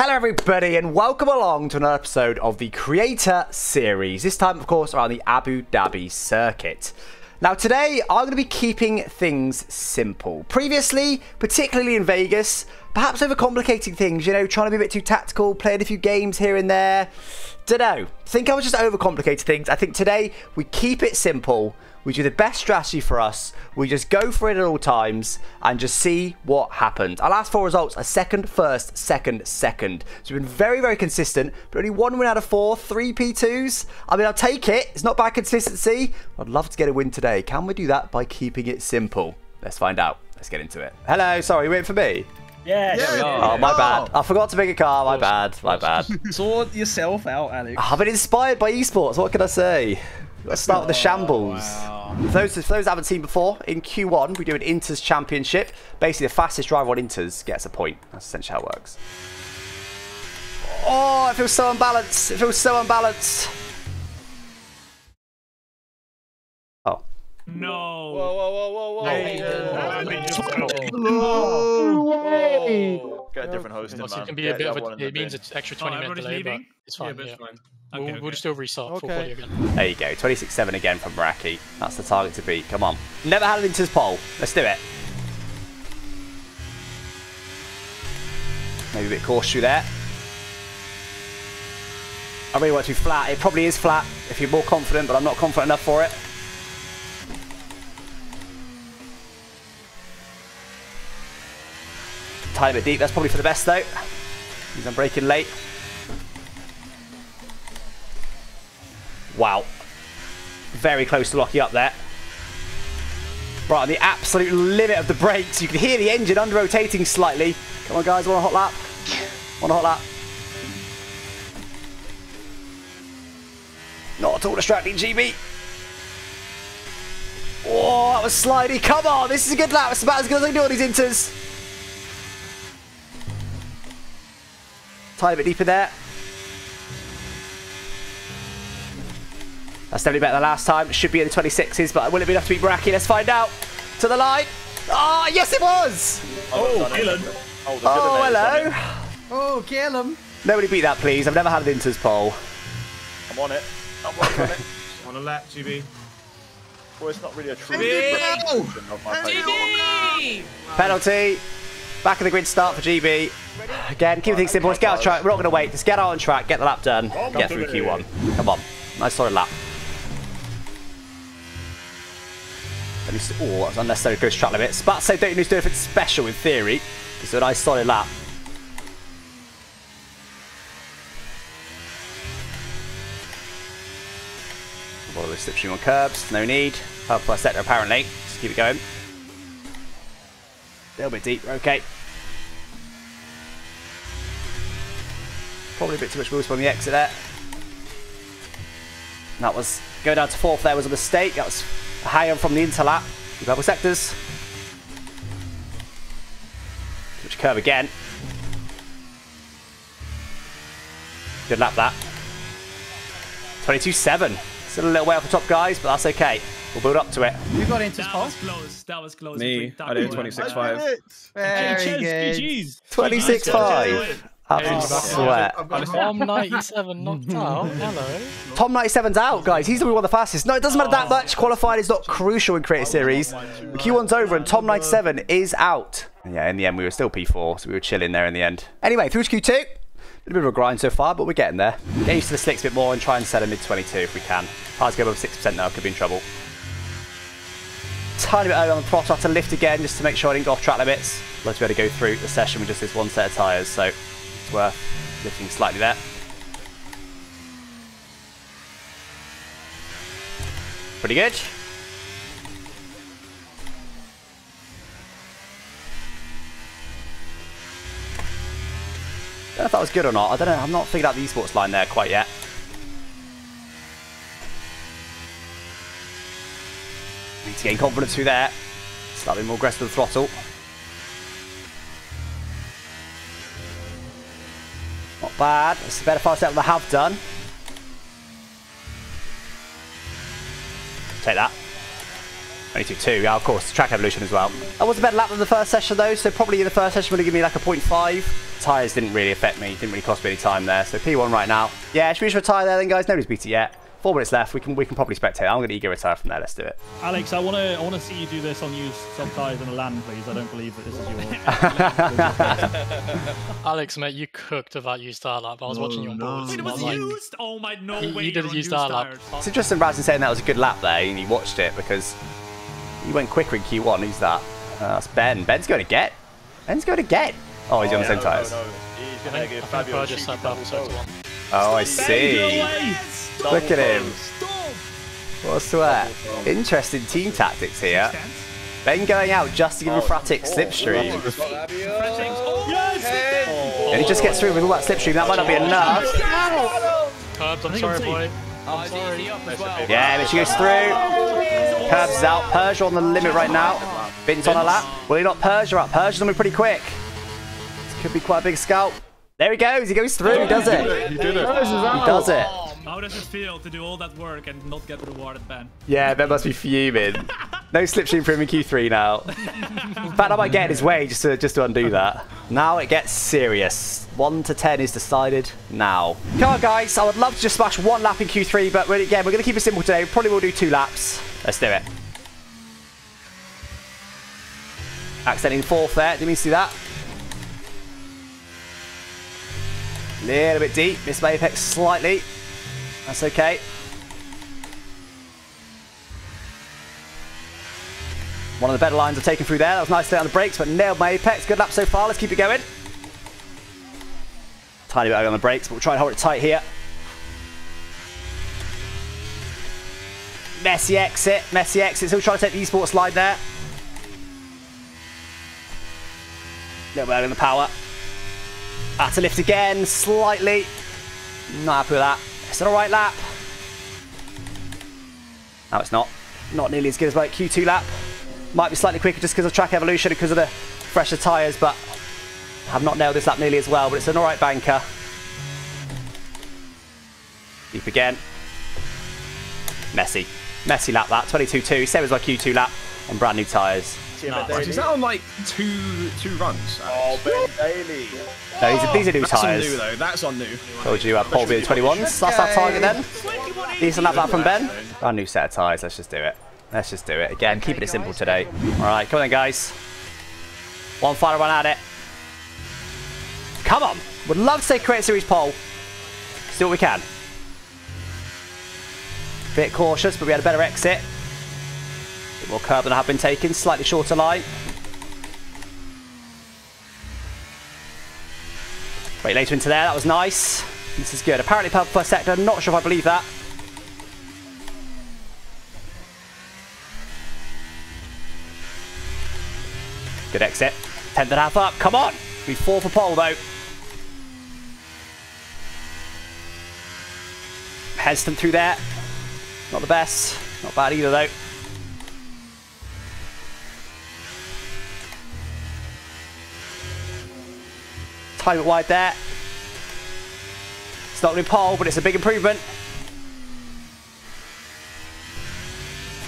Hello, everybody, and welcome along to another episode of the Creator Series. This time, of course, around the Abu Dhabi circuit. Now, today, I'm going to be keeping things simple. Previously, particularly in Vegas, perhaps overcomplicating things, you know, trying to be a bit too tactical, playing a few games here and there. Dunno. Think I was just overcomplicating things. I think today, we keep it simple we do the best strategy for us. We just go for it at all times and just see what happens. Our last four results are second, first, second, second. So we've been very, very consistent, but only one win out of four, three P2s. I mean, I'll take it. It's not bad consistency. I'd love to get a win today. Can we do that by keeping it simple? Let's find out. Let's get into it. Hello, sorry, you waiting for me? Yeah, yeah. Oh, my bad. I forgot to make a car. My bad. My bad. Sort yourself out, Alex. I've been inspired by esports. What can I say? Let's start with the shambles. Oh, wow. For those, for those haven't seen before, in Q1 we do an Inters Championship. Basically, the fastest driver on Inters gets a point. That's essentially how it works. Oh, it feels so unbalanced. It feels so unbalanced. Oh. No. Whoa, whoa, whoa, whoa, whoa. Hey, no way. Get a different host in, man. It can be a bit of a, it means it's extra 20 oh, minute delay, leaving? but it's fine. Yeah, yeah. fine. Okay, we'll, okay. we'll, just still restart okay. again. There you go, 26-7 again from Meraki. That's the target to beat. Come on. Never had it into his pole. Let's do it. Maybe a bit cautious there. I really want to be flat. It probably is flat if you're more confident, but I'm not confident enough for it. Tiny bit deep. That's probably for the best, though. He's on braking late. Wow. Very close to locking up there. Right on the absolute limit of the brakes. You can hear the engine under rotating slightly. Come on, guys. Want a hot lap? Want a hot lap? Not at all distracting, GB. Oh, that was slidey. Come on. This is a good lap. It's about as good as I can do on these inters. Tiny bit deeper there. That's definitely better than last time. Should be in the 26s, but will it be enough to beat Meraki? Let's find out. To the line. Oh, yes, it was. Oh, Gillon. Oh, oh hello. Oh, Gillon. Nobody beat that, please. I've never had an Inters pole. I'm on it. I'm on it. on a lap, GB. Well, it's not really a true GB! Penalty. Back of the grid start for GB. Again, keep things simple. Let's get out track. We're not going to wait. Just get out on track, get the lap done, get through Q1. Come on. Nice solid lap. Oh, that's unnecessary goes track limit. Spat say don't you need to do anything special in theory. It's a nice solid lap. Follow the slipstream on curbs, no need. By sector apparently. Just keep it going. A little bit deep, okay. Probably a bit too much wheels on the exit there. That was going down to fourth there was a mistake. That was a high on from the interlap. Double sectors. Switch curve again. Good lap that. 22-7. Still a little way off the top, guys, but that's okay. We'll build up to it. You got into That was close. That was close. Me, I did 26-5. Very good. 26-5. Absolute sweat. Tom 97 knocked out. Hello. Tom 97's out, guys. He's the one of the fastest. No, it doesn't matter that much. Qualifying is not crucial in Creator Series. The Q1's over and Tom 97 is out. And yeah, in the end, we were still P4, so we were chilling there in the end. Anyway, through to Q2. A bit of a grind so far, but we're getting there. Get used to the slicks a bit more and try and set a mid-22 if we can. Hard to go above 6% now, could be in trouble. Tiny bit early on the throttle, have to lift again just to make sure I didn't go off track limits. Love to be able to go through the session with just this one set of tyres, so it's worth lifting slightly there. Pretty good. I don't know if that was good or not. I don't know. I'm not figured out the esports line there quite yet. Need to gain confidence through there. Slightly more aggressive with the throttle. Not bad. It's a better fast out than I have done. Take that. 22.2, yeah, of course, track evolution as well. That was a better lap than the first session though, so probably in the first session would have given me like a 0.5. Tyres didn't really affect me, didn't really cost me any time there, so P1 right now. Yeah, should we just retire there then guys? Nobody's beat it yet. Four minutes left, we can we can probably spectate. I'm going to ego retire from there, let's do it. Alex, I want to I want to see you do this on used soft tires and a land, please. I don't believe that this is your... Alex, mate, you cooked about that used start lap. I was watching you on board. It was used. Oh my no You- way. you did you're a used start lap. tires. It's interesting Razin saying that was a good lap there and he watched it because he went quicker in Q1. Who's that? Uh, that's Ben. Ben's going to get. Ben's going to get. Oh, he's on the same tyres. He's I gonna think, give I think Fabio a Burgess cheeky set double up so to toe. one. Oh, I see. away! Look at him. What's that? Uh, interesting team tactics here. Ben going out just to give him Fratic slipstream. Yes. And he just gets through with all that slipstream. That might not be enough. Curbs, I'm think sorry, I'm boy. Yeah, but she goes through. Curbs is out. Persia on the limit right now. Vince on a lap. Will he not Persia up? Persia's going to be pretty quick. This could be quite a big scalp. There he goes. He goes through. He does it. He did it. He does it. How does it feel to do all that work and not get rewarded, Ben? Yeah, Ben must be fuming. No slipstream for him in Q3 now. In fact, I might get in his way just to just to undo that. Now it gets serious. One to ten is decided now. Come on, guys. I would love to just smash one lap in Q3, but we're, again, we're going to keep it simple today. We probably will do two laps. Let's do it. Accidentally fourth there. Didn't mean to do that. Little bit deep. Missed my apex slightly. That's okay. One of the better lines I've taken through there. That was nice on the brakes, but nailed my apex. Good lap so far. Let's keep it going. Tiny bit on the brakes, but we'll try and hold it tight here. Messy exit, messy exit. Still trying to take the esports line there. Little bit on the power. Had to lift again, slightly. Not happy with that. It's an alright lap. No, it's not. Not nearly as good as my Q2 lap. Might be slightly quicker just because of track evolution, because of the fresher tyres, but I've not nailed this lap nearly as well, but it's an alright banker. Deep again. Messy. Messy lap that. 22.2, same as my Q2 lap on brand new tyres. Nice. Is that on like two two runs? Oh, Ben Daly. No, these are, these are new That's on tyres. new though. That's on new. Told you, uh, pole being 21s. That's our target then. Decent lap that from Ben. Brand new set of tyres. Let's just do it. Let's just do it. Again, keeping it simple today. All right, come on then, guys. One final run at it. Come on. Would love to say create a series pole. Let's what we can. Bit cautious, but we had a better exit. Bit more curb than I have been taken. Slightly shorter line. Wait, later into there. That was nice. This is good. Apparently purple first sector. Not sure if I believe that. Good exit. Tenth and a half up. Come on. We four for pole though. Hesitant through there. Not the best. Not bad either though. Tiny it wide there. It's not going to be pole, but it's a big improvement.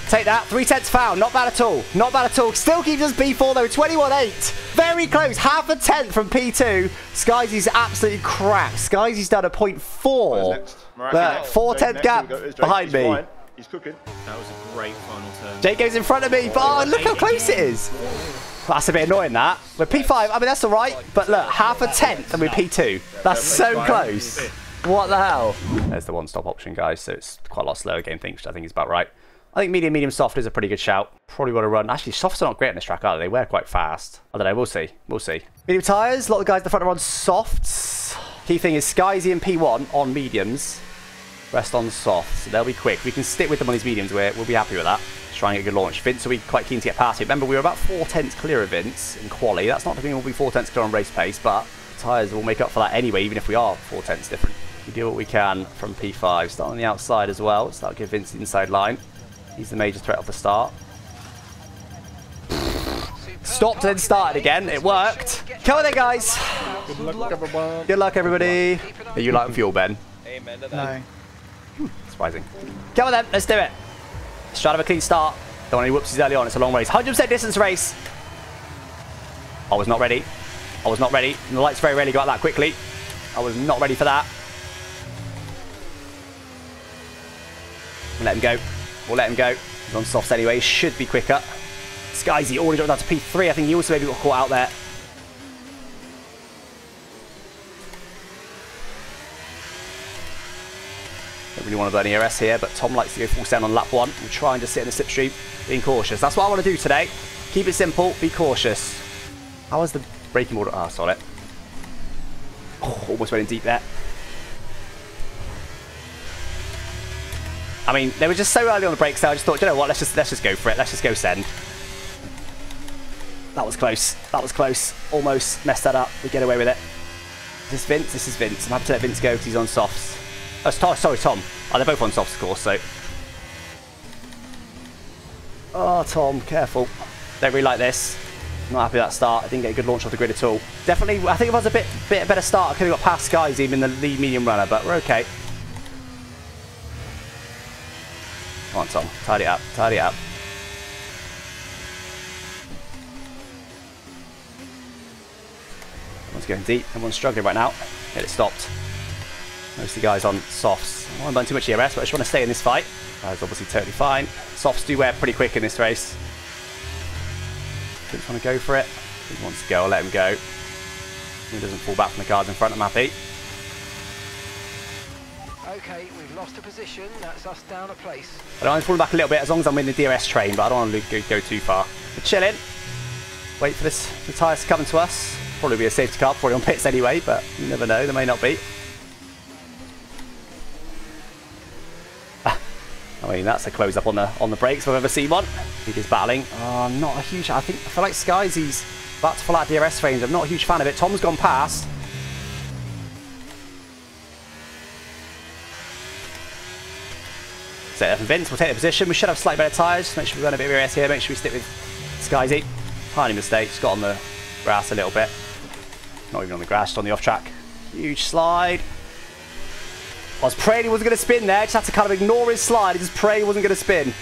Take that. Three tenths foul. Not bad at all. Not bad at all. Still keeps us P4 though. 21-8. Very close. Half a tenth from P2. Skyzy's absolutely crap. Skyzy's done a point four. Next. Look, Miraculous. four Jake gap Here we go. Here's Jake. behind He's me. fine. He's cooking. That was a great final turn. Jake goes in front of me, but oh, look how close it is. That's a bit annoying, that. We're P5, I mean, that's all right, but look, half a tenth and we're P2. That's so close. What the hell? There's the one-stop option, guys, so it's quite a lot slower game thing, which I think is about right. I think medium, medium, soft is a pretty good shout. Probably want to run. Actually, softs are not great on this track, are they? They wear quite fast. I don't know, we'll see. We'll see. Medium tyres, a lot of guys at the front are on softs. Key thing is Skyzy and P1 on mediums. Rest on softs. they'll be quick. We can stick with them on these mediums, we're, we'll be happy with that. Try and get a good launch. Vince will be quite keen to get past it. Remember, we were about four tenths clear of Vince in quali. That's not to mean we'll be four tenths clear on race pace, but tyres will make up for that anyway, even if we are four tenths different. We do what we can from P5. Start on the outside as well, so that'll give Vince the inside line. He's the major threat off the start. Stopped and then started again. It worked. Come on then, guys. Good luck, everyone. Good luck, everybody. Are you light fuel, Ben? Amen. No. Hmm, surprising. Come on then, let's do it. Let's try to have a clean start. Don't want any whoopsies early on. It's a long race. 100% distance race. I was not ready. I was not ready. And the lights very rarely got that quickly. I was not ready for that. Let him go. We'll let him go. He's on softs anyway. Should be quicker. Skyzy already dropped down to P3. I think he also maybe got caught out there. Don't really want to burn ERS here, but Tom likes to go full send on lap one. We're trying to sit in the slipstream, being cautious. That's what I want to do today. Keep it simple, be cautious. How was the braking order? Ah, oh, it. Oh, almost went in deep there. I mean, they were just so early on the brakes there. I just thought, you know what? Let's just let's just go for it. Let's just go send. That was close. That was close. Almost messed that up. We get away with it. Is this is Vince? This is Vince. I'm happy to let Vince go because he's on softs. Oh, sorry, Tom. Oh, they're both on softs, of course, so... Oh, Tom, careful. Don't really like this. Not happy with that start. I didn't get a good launch off the grid at all. Definitely, I think if I was a bit, bit better start, I could have got past guys, even the lead medium runner, but we're okay. Come on, Tom. Tidy up. Tidy up. Everyone's going deep. Everyone's struggling right now. Get it stopped. Most of the guys on softs. I haven't done too much ERS, but I just want to stay in this fight. That's obviously totally fine. Softs do wear pretty quick in this race. Didn't want to go for it. He wants to go, I'll let him go. He doesn't fall back from the cars in front, I'm happy. Okay, we've lost a position. That's us down a place. I don't mind falling back a little bit as long as I'm in the DRS train, but I don't want to go, go too far. We're chilling. Wait for this the tyres to come to us. Probably be a safety car, probably on pits anyway, but you never know, there may not be. I mean, that's a close up on the on the brakes if I've ever seen one. I think he's battling. Oh, not a huge. I think I feel like Skies. Skyzy's about to fall out DRS range. I'm not a huge fan of it. Tom's gone past. So Vince will take the position. We should have slightly better tyres. Make sure we run a bit of ERS here. Make sure we stick with Skyzy. Tiny mistake. Just got on the grass a little bit. Not even on the grass, just on the off track. Huge slide. I was praying he wasn't going to spin there. Just had to kind of ignore his slide. He just prayed he wasn't going to spin.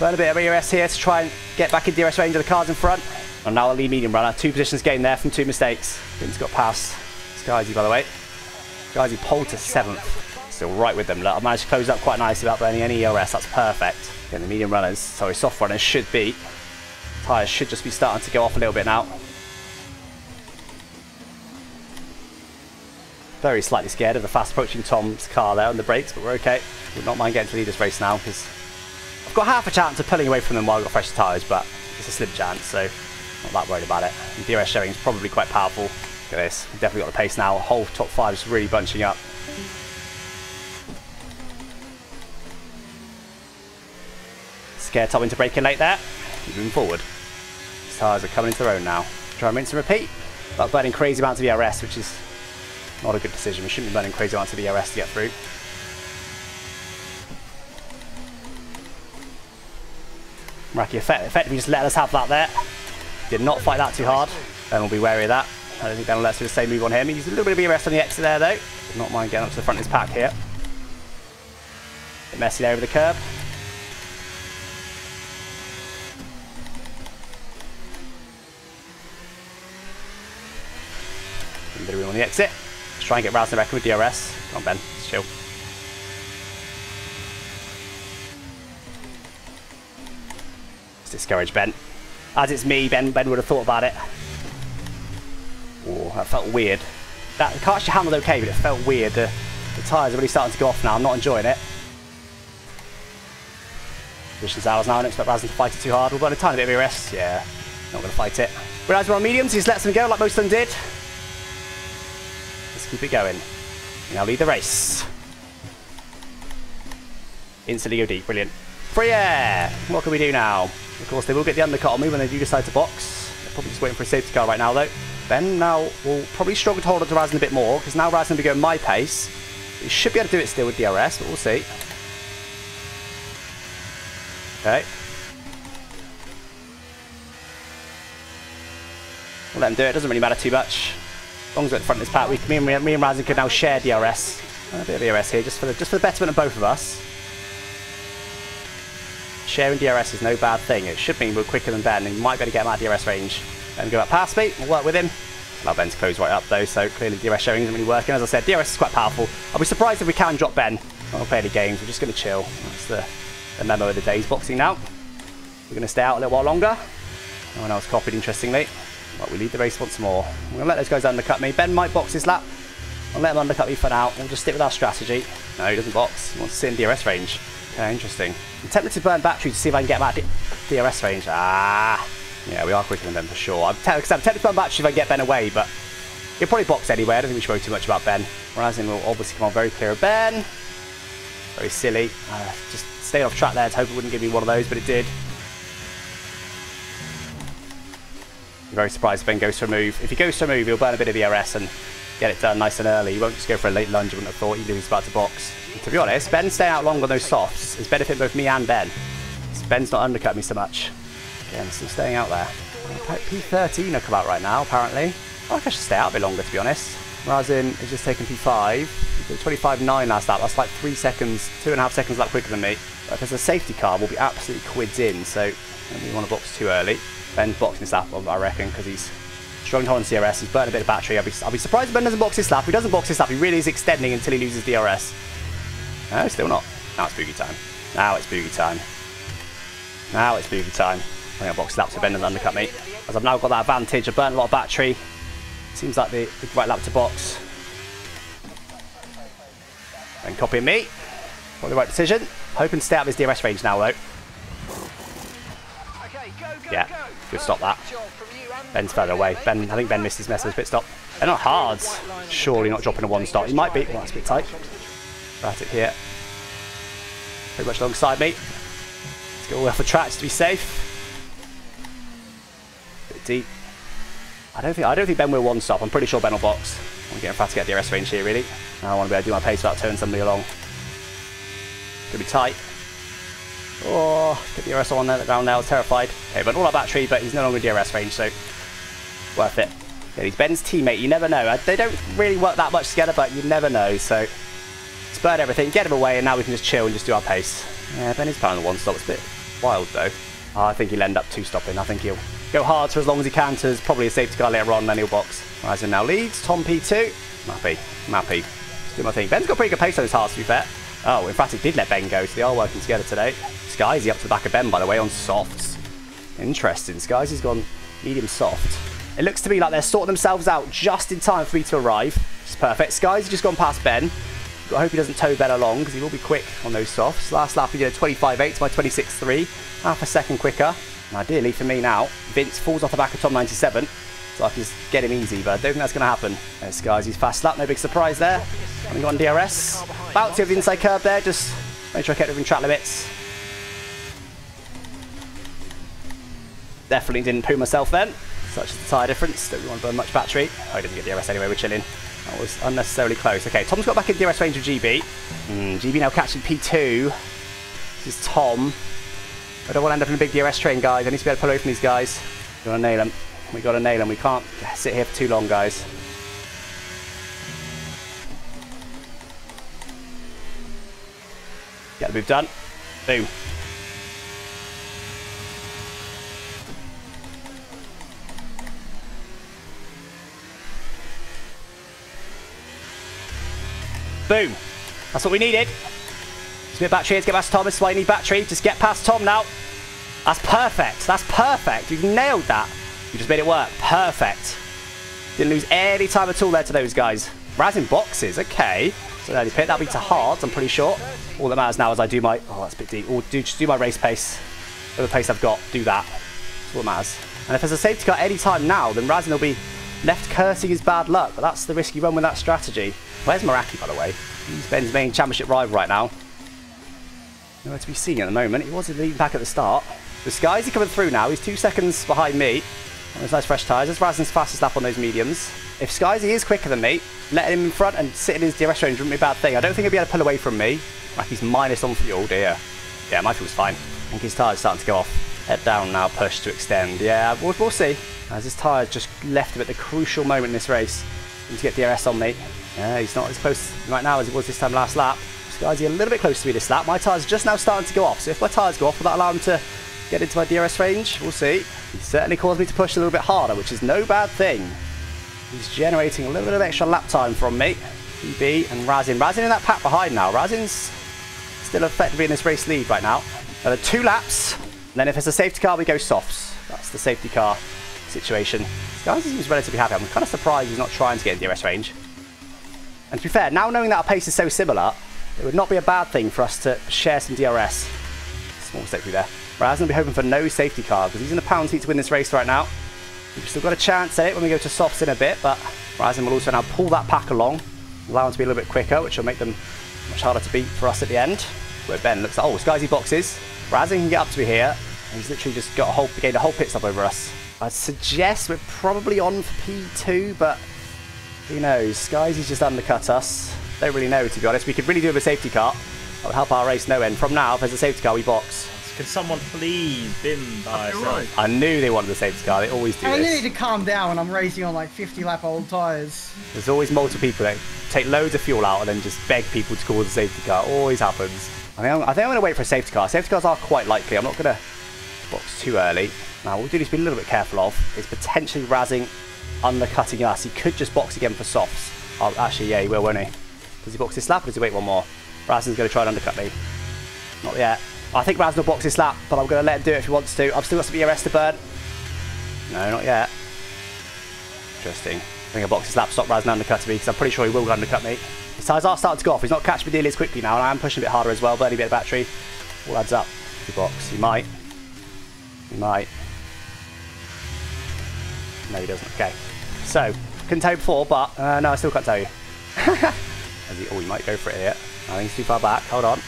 Burn a bit of ERS here to try and get back in DRS range of the cars in front. And now a lead medium runner. Two positions gained there from two mistakes. Vince got past Skyzy, by the way. Skyzy pole to seventh. Still right with them. Look, I managed to close up quite nicely without burning any ERS. That's perfect. Again, the medium runners, sorry, soft runners should be. Tyres should just be starting to go off a little bit now. Very slightly scared of the fast approaching Tom's car there on the brakes, but we're okay. Would not mind getting to lead this race now because I've got half a chance of pulling away from them while I've got fresh tyres, but it's a slim chance, so not that worried about it. And DRS showing is probably quite powerful. Look at this, We've definitely got the pace now. Whole top five is really bunching up. Scared Tom into braking late there. Keep moving forward. His tyres are coming into their own now. Try and rinse and repeat. But burning crazy amounts of ERS, which is not a good decision. We shouldn't be burning crazy amounts the ERS to get through. Raki effectively just let us have that there. Did not fight that too hard. And we'll be wary of that. I don't think Ben will let us do the same move on him. He's a little bit of ERS on the exit there though. Did not mind getting up to the front of his pack here. Bit messy there over the curb. A bit of room on the exit. Let's try and get Razner back with DRS. Come on, Ben. Let's chill. Let's discourage Ben. As it's me, Ben, Ben would have thought about it. Oh, that felt weird. That the car actually handled okay, but it felt weird. The, the tyres are really starting to go off now. I'm not enjoying it. Vision's ours now. I don't expect Razner to fight it too hard. We'll burn a tiny bit of ERS. Yeah, not going to fight it. Whereas we're on mediums, he just lets them go like most of them did. Keep it going. Now lead the race. Instantly go deep. Brilliant. Free air! What can we do now? Of course, they will get the undercut on me when they do decide to box. They're probably just waiting for a safety car right now, though. Ben now will probably struggle to hold on to Razin a bit more, because now Razin will be going my pace. He should be able to do it still with the DRS, but we'll see. Okay. We'll let him do it. Doesn't really matter too much. Long as we're at the front of this pack, we, me, and, me and can now share DRS. A bit of DRS here, just for the just for the betterment of both of us. Sharing DRS is no bad thing. It should mean we're quicker than Ben, and you might be able to get him out of DRS range. Then go up past me, we'll work with him. Allow Ben to close right up though, so clearly DRS sharing isn't really working. As I said, DRS is quite powerful. I'll be surprised if we can drop Ben. I won't play any games, we're just going to chill. That's the, the memo of the day's boxing now. We're going to stay out a little while longer. No one else copied, interestingly. But we lead the race once more. We're going to let those guys undercut me. Ben might box his lap. I'll let him undercut me for now. We'll just stick with our strategy. No, he doesn't box. He wants to sit in DRS range. Okay, interesting. I'm tempted to burn battery to see if I can get him DRS range. Ah, yeah, we are quicker than Ben for sure. I'm, I'm tempted to burn battery if I get Ben away, but he'll probably box anyway. I don't think we should worry too much about Ben. Razin will obviously come on very clear of Ben. Very silly. Uh, just stayed off track there to hope it wouldn't give me one of those, but it did. Very surprised if Ben goes for a move. If he goes for a move, he'll burn a bit of DRS and get it done nice and early. He won't just go for a late lunge, I wouldn't have thought, even if he's about to box. And to be honest, Ben staying out long on those softs is benefit both me and Ben. Ben's not undercut me so much. Again, still staying out there. P13 will come out right now, apparently. I think I should stay out a bit longer, to be honest. Razin is just taking P5. 25.9 last lap. That's like three seconds, two and a half seconds lap quicker than me. But if there's a safety car, we'll be absolutely quids in. So we want to box too early. Ben's boxing lap, I reckon, because he's struggling to hold on DRS. He's burning a bit of battery. I'll be, I'll be surprised if Ben doesn't box his lap. If he doesn't box his lap, he really is extending until he loses DRS. No, still not. Now it's boogie time. Now it's boogie time. Now it's boogie time. I'm going to box laps so Ben doesn't undercut me. As I've now got that advantage, I've burnt a lot of battery. Seems like the, the right lap to box. And copying me. Probably the right decision. Hoping to stay out of his DRS range now, though. Yeah, good stop that. Ben's further away. Ben, I think Ben missed his message pit stop. They're not hard. Surely not dropping a one stop. He might be. Well, that's a bit tight. Right it here. Pretty much alongside me. Let's go off the tracks to be safe. Bit deep. I don't think I don't think Ben will one stop. I'm pretty sure Ben will box. I'm getting fast to get DRS range here, really. I want to be able to do my pace without turning somebody along. Gonna be tight. Oh, get DRS on there, the ground now, is terrified. Okay, but all our battery, but he's no longer DRS range, so worth it. Yeah, he's Ben's teammate, you never know. Uh, they don't really work that much together, but you never know, so burn everything, get him away, and now we can just chill and just do our pace. Yeah, Ben is playing the one stop, it's a bit wild though. Oh, I think he'll end up two stopping, I think he'll go hard for as long as he can to probably a safety car later on, then he'll box. Razin now leads, Tom P2. Mappy, Mappy. Do my thing. Ben's got pretty good pace on his hearts, to be fair. Oh, in fact, it did let Ben go, so they are working together today. Skyzy up to the back of Ben, by the way, on softs. Interesting. Skyzy's gone medium soft. It looks to me like they're sorting themselves out just in time for me to arrive. It's perfect. Skyzy's just gone past Ben. I hope he doesn't tow Ben along, because he will be quick on those softs. Last lap, he did a 25.8 to my 26.3. Half a second quicker. And ideally for me now, Vince falls off the back of Tom 97. So I can just get him easy, but I don't think that's going to happen. Uh, There's Skyzy's fast lap, no big surprise there. Only got on DRS. About to have the inside curb there, just make sure I kept within track limits. Definitely didn't poo myself then. Such is the tyre difference. Don't want to burn much battery. Oh, didn't get the DRS anyway, we're chilling. That was unnecessarily close. Okay, Tom's got back in DRS range of GB. Mm, GB now catching P2. This is Tom. I don't want to end up in a big DRS train, guys. I need to be able to pull away from these guys. we got to nail them. we got to nail them. We can't sit here for too long, guys. Get the move done. Boom. Boom. That's what we needed. Bit of battery to get past Tom. This is why need battery. Just get past Tom now. That's perfect. That's perfect. You've nailed that. You just made it work. Perfect. Didn't lose any time at all there to those guys. Razin boxes. Okay. So early pit. That'll be to hard, I'm pretty sure. All that matters now is I do my... Oh, that's a bit deep. Or do, just do my race pace. The pace I've got. Do that. That's all that matters. And if there's a safety car any time now, then Razin will be left cursing his bad luck. But that's the risk you run with that strategy. Where's Meraki, by the way? He's Ben's main championship rival right now. Nowhere to be seen at the moment. He was leading back at the start. The Sky's coming through now. He's two seconds behind me. Nice fresh tyres. There's Razin's fastest lap on those mediums. If Skyzy is quicker than me, letting him in front and sitting in his DRS range wouldn't be a bad thing. I don't think he'll be able to pull away from me. Like he's minus on fuel, dear. Yeah, my fuel's fine. I think his tyre's starting to go off. Head down now, push to extend. Yeah, we'll, we'll see. As his tyre just left him at the crucial moment in this race. to get DRS on me. Yeah, he's not as close right now as it was this time last lap. Guys, a little bit close to me this lap. My tyres are just now starting to go off. So if my tyres go off, will that allow him to get into my DRS range? We'll see. He certainly caused me to push a little bit harder, which is no bad thing. He's generating a little bit of extra lap time from me. PB and Razin. Razin in that pack behind now. Razin's still effectively in this race lead right now. Are two laps. And then if it's a safety car, we go softs. That's the safety car situation. Guy seems relatively happy. I'm kind of surprised he's not trying to get in DRS range. And to be fair, now knowing that our pace is so similar, it would not be a bad thing for us to share some DRS. Small mistake there. Razin will be hoping for no safety car because he's in the pound seat to win this race right now. We've still got a chance at it when we go to softs in a bit, but Razin will also now pull that pack along, allow them to be a little bit quicker, which will make them much harder to beat for us at the end. Where Ben looks like, oh, Skyzy boxes. Razin can get up to me here. He's literally just got a whole, gained a whole pit stop over us. I'd suggest we're probably on for P2, but who knows? Skyzy's just undercut us. Don't really know, to be honest. We could really do with a safety car. That would help our race no end. From now, if there's a safety car, we box. Can someone please bin by right. I knew they wanted the safety car. They always do I this. need to calm down when I'm racing on like 50 lap old tyres. There's always multiple people that take loads of fuel out and then just beg people to call the safety car. Always happens. I think I'm, I think I'm going to wait for a safety car. Safety cars are quite likely. I'm not going to box too early. Now, what we do need to be a little bit careful of is potentially Razin undercutting us. He could just box again for softs. Oh, actually, yeah, he will, won't he? Does he box this lap or does he wait one more? Razin's going to try and undercut me. Not yet. I think Raz will box his lap, but I'm going to let him do it if he wants to. I've still got some ERS to burn. No, not yet. Interesting. I think I'll box his lap, stop Raz and undercut me, because I'm pretty sure he will undercut me. His tyres are starting to go off. He's not catching me nearly as quickly now, and I am pushing a bit harder as well, burning a bit of battery. All adds up. He box, he might. He might. No, he doesn't. Okay. So, couldn't tell you before, but uh, no, I still can't tell you. he, oh, he might go for it here. I think he's too far back. Hold on.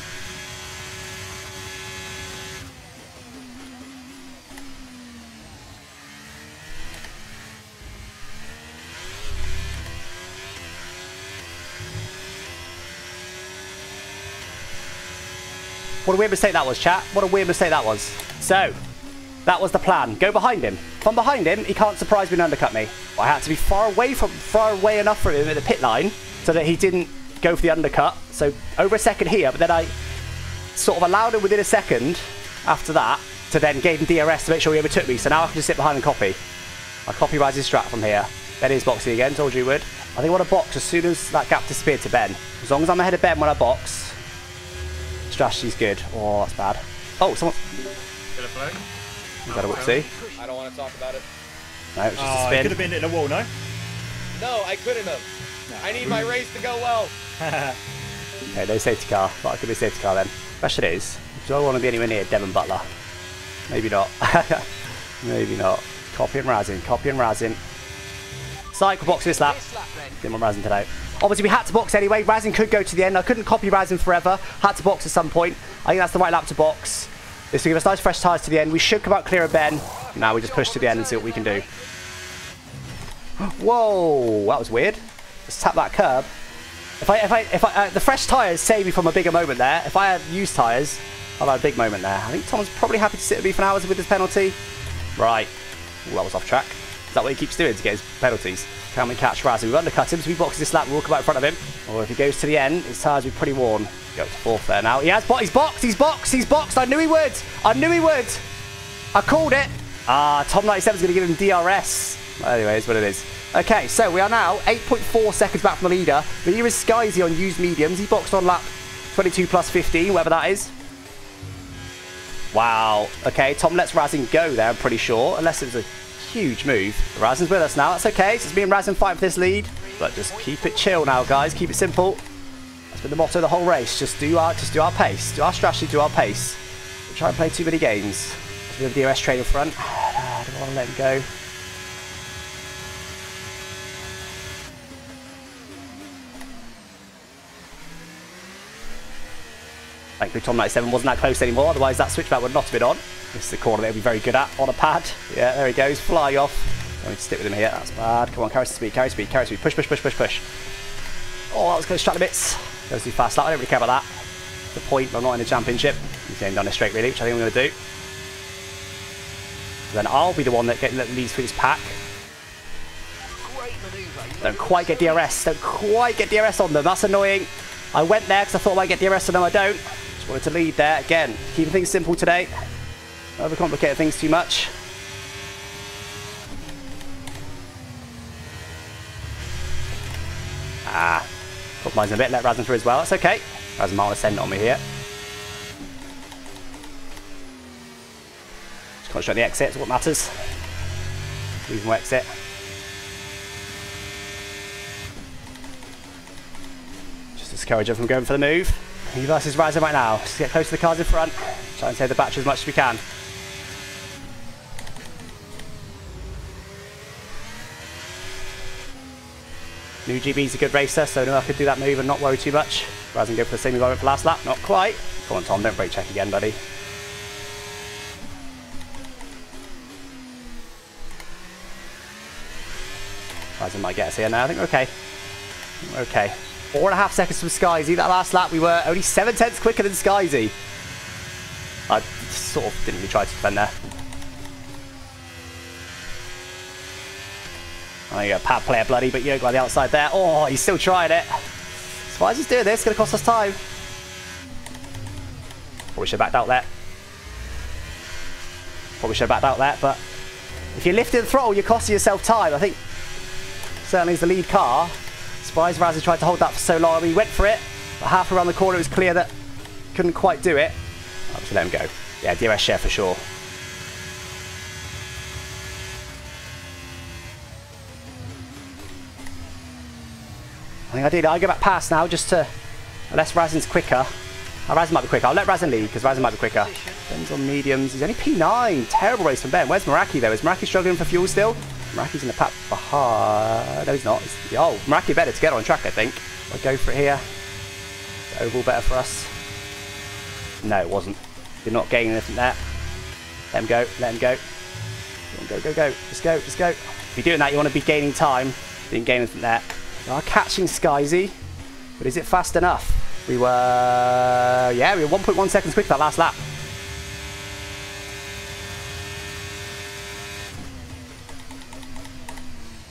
What a weird mistake that was, chat. What a weird mistake that was. So, that was the plan. Go behind him. From behind him, he can't surprise me and undercut me. I had to be far away from far away enough from him at the pit line so that he didn't go for the undercut. So over a second here, but then I sort of allowed him within a second after that to then gave him DRS to make sure he overtook me. So now I can just sit behind and copy. I copy Rise's strat from here. Ben is boxing again, told you he would. I think I want to box as soon as that gap disappeared to Ben. As long as I'm ahead of Ben when I box, Strategy's good. Oh, that's bad. Oh, someone. Get a flag. You got a whoopsie. I don't want to talk about it. No, it's just oh, a spin. could have been in a wall, no? No, I couldn't have. No. I need my race to go well. okay, no safety car. But I could be a safety car then. Question is, do I want to be anywhere near Devon Butler? Maybe not. Maybe not. Copy and Razin. Copy and Razin. Cycle box this lap. Didn't want Razin today. Obviously, we had to box anyway. Razin could go to the end. I couldn't copy Razin forever. Had to box at some point. I think that's the right lap to box. This will give us nice fresh tyres to the end. We should come out clear of Ben. Now we just push to the end and see what we can do. Whoa, that was weird. Let's tap that curb. If I, if I, if I, uh, the fresh tyres saved me from a bigger moment there. If I had used tyres, I'd have a big moment there. I think Tom's probably happy to sit with me for hours with his penalty. Right. Ooh, that was off track. Is that what he keeps doing to get his penalties? Can we catch Razzie? We undercut him, so we box this lap, we'll come out in front of him. Or if he goes to the end, his tyres will be pretty worn. Go to fourth there now. He has bo he's boxed, he's boxed, he's boxed. I knew he would. I knew he would. I called it. Ah, Tom 97 is going to give him DRS. Anyway, it's what it is. Okay, so we are now 8.4 seconds back from the leader. The leader is Skyzy on used mediums. He boxed on lap 22 plus 15, whatever that is. Wow. Okay, Tom lets Razin go there, I'm pretty sure. Unless it was a huge move. Razin's with us now. That's okay. So it's me and Razin fighting for this lead. But just keep it chill now, guys. Keep it simple. That's been the motto of the whole race. Just do our, just do our pace. Do our strategy, do our pace. Don't try and play too many games. We have the DRS train in front. I don't want to let him go. Thankfully Tom 97 wasn't that close anymore, otherwise that switchback would not have been on. This is the corner they'll be very good at on a pad. Yeah, there he goes, fly off. I need to stick with him here, that's bad. Come on, carry speed, carry speed, carry speed. Push, push, push, push, push. Oh, that was going to bits. Goes too fast, I don't really care about that. The point, I'm not in the championship. He's going down this straight really, which I think I'm going to do. Then I'll be the one that, that leads through this pack. Don't quite get DRS. Don't quite get DRS on them. That's annoying. I went there because I thought I might get DRS, and no, I don't. Just wanted to lead there. Again, keeping things simple today. Overcomplicate things too much. Ah, compromising a bit. Let Razin through as well. That's okay. Razin might want on me here. Just concentrate on the exit. Is what matters. Reasonable exit. Just discourage him from going for the move. He versus Razin right now. Just get close to the cars in front. Try and save the battery as much as we can. New GB's a good racer, so no, I could do that move and not worry too much. Rising than go for the same environment for last lap. Not quite. Come on, Tom, don't brake check again, buddy. Rising might get us here now. I think we're okay. We're okay. Four and a half seconds from Skyzy. That last lap, we were only seven tenths quicker than Skyzy. I sort of didn't really try to defend there. Oh, you got Pat player bloody, but Yoga on the outside there. Oh, he's still trying it. So why is he doing this? It's going to cost us time. Probably should have backed out there. Probably should have backed out there, but if you're lifting the throttle, you're costing yourself time. I think certainly is the lead car. Spies Razzie tried to hold that for so long. He went for it, but half around the corner it was clear that couldn't quite do it. I'll just let him go. Yeah, DRS share for sure. Think I did. I go back past now just to... Unless Razin's quicker. Oh, Razin might be quicker. I'll let Razin lead because Razin might be quicker. Ben's on mediums. He's only P9. Terrible race from Ben. Where's Meraki though? Is Meraki struggling for fuel still? Meraki's in the pack behind. No, he's not. It's... Oh, Meraki better to get on track, I think. I'll go for it here. Is overall better for us? No, it wasn't. Did not gain anything there. Let him go. Let him go. Go, go, go. Just go. Just go. If you're doing that, you want to be gaining time. Didn't gain anything there. We are catching Skyzy, but is it fast enough? We were, yeah, we were 1.1 seconds quick that last lap.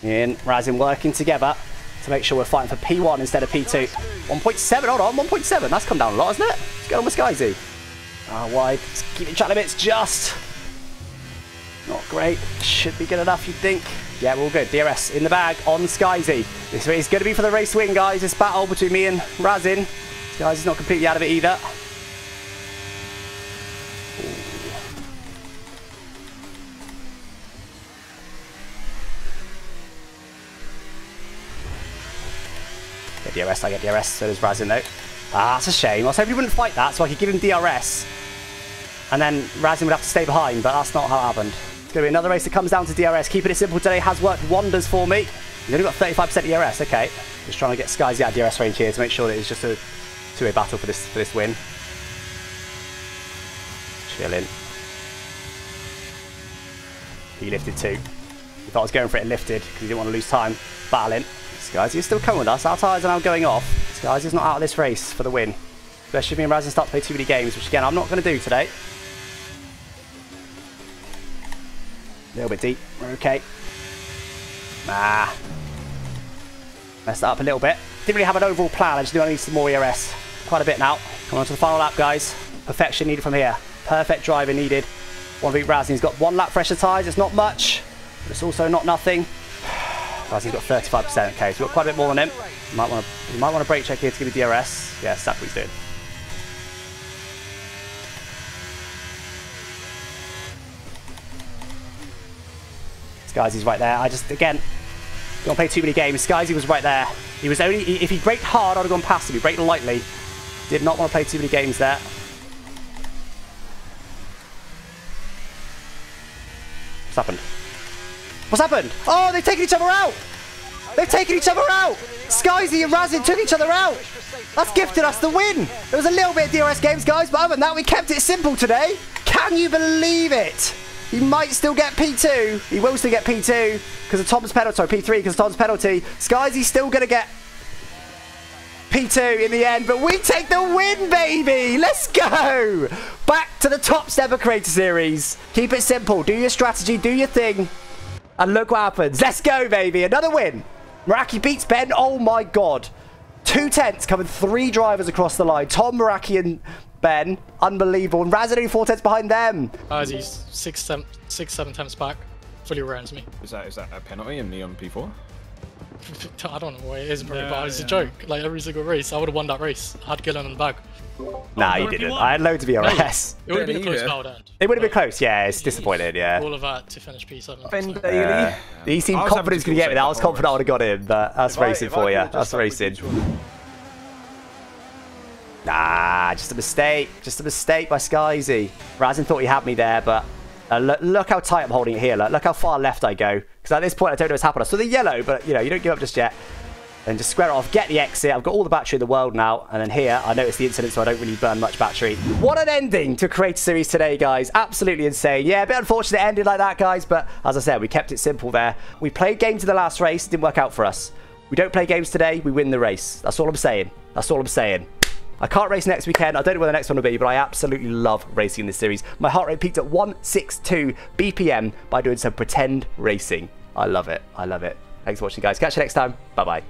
In Razin working together to make sure we're fighting for P1 instead of P2. 1.7, hold on, 1.7. That's come down a lot, hasn't it? Let's get on with Skyzy. Ah, oh, wide. Keep it chatting bits just. Great. Should be good enough, you'd think. Yeah, we're all good. DRS in the bag on Skyzy. This is going to be for the race win, guys. This battle between me and Razin. Skyzy's not completely out of it either. Get DRS, I get DRS, so does Razin though. Ah, that's a shame. I was hoping he wouldn't fight that, so I could give him DRS. And then Razin would have to stay behind, but that's not how it happened. It's going to be another race that comes down to DRS. Keeping it simple today has worked wonders for me. He's only got 35% DRS, okay. Just trying to get Skies out of DRS range here to make sure that it's just a two-way battle for this for this win. Chilling. He lifted two. He thought I was going for it and lifted because he didn't want to lose time battling. Skies is still coming with us. Our tyres are now going off. Skies is not out of this race for the win. Especially me and Razin start to play too many games, which again I'm not going to do today. A little bit deep. We're okay. Ah. Messed that up a little bit. Didn't really have an overall plan. I just knew I need some more ERS. Quite a bit now. Come on to the final lap, guys. Perfection needed from here. Perfect driving needed. One beat Razin. He's got one lap fresher tyres. It's not much, but it's also not nothing. Razin's got 35%. Okay, so we've got quite a bit more than him. You might want to, you might want to brake check here to give me DRS. Yeah, that's what he's doing. Skyzy's right there. I just, again, don't play too many games. Skyzy was right there. He was only, if he braked hard, I'd have gone past him. He braked lightly. Did not want to play too many games there. What's happened? What's happened? Oh, they've taken each other out! They've taken each other out! Skyzy and Razin took each other out! That's gifted us the win! There was a little bit of DRS games, guys, but other than that, we kept it simple today. Can you believe it? He might still get P2. He will still get P2 because of Tom's penalty. Sorry, P3 because Tom's penalty. Skyzy's still going to get P2 in the end, but we take the win, baby! Let's go! Back to the top step of Creator Series. Keep it simple. Do your strategy, do your thing, and look what happens. Let's go, baby. Another win. Meraki beats Ben. Oh, my God. Two tenths coming three drivers across the line. Tom, Meraki, and Ben. Unbelievable. And Raz only four tenths behind them. Uh, Ozzy's six, seven, six, seven tenths back. Fully rounds me. Is that is that a penalty in the Neon P4? I don't know what it is, bro, yeah, but it's yeah. a joke. Like every single race, I would have won that race. I had Gillon in the bag. Nah, you didn't. I had loads of VRS. It would have been a close battle end. It would have been close, yeah. It's disappointed, yeah. All of that to finish P7. Ben Daly. Uh, he seemed confident he was going to get me. I was confident I would have got him, but that's if racing I, for you. That's racing. Nah, just a mistake. Just a mistake by Skyzy. Razin thought he had me there, but uh, look, look, how tight I'm holding it here. Look, look how far left I go. Because at this point, I don't know what's happened. I saw the yellow, but you know, you don't give up just yet. And just square it off, get the exit. I've got all the battery in the world now. And then here, I noticed the incident, so I don't really burn much battery. What an ending to Creator Series today, guys. Absolutely insane. Yeah, a bit unfortunate it ended like that, guys. But as I said, we kept it simple there. We played games in the last race. Didn't work out for us. We don't play games today. We win the race. That's all I'm saying. That's all I'm saying. I can't race next weekend. I don't know where the next one will be, but I absolutely love racing in this series. My heart rate peaked at 162 BPM by doing some pretend racing. I love it. I love it. Thanks for watching, guys. Catch you next time. Bye-bye.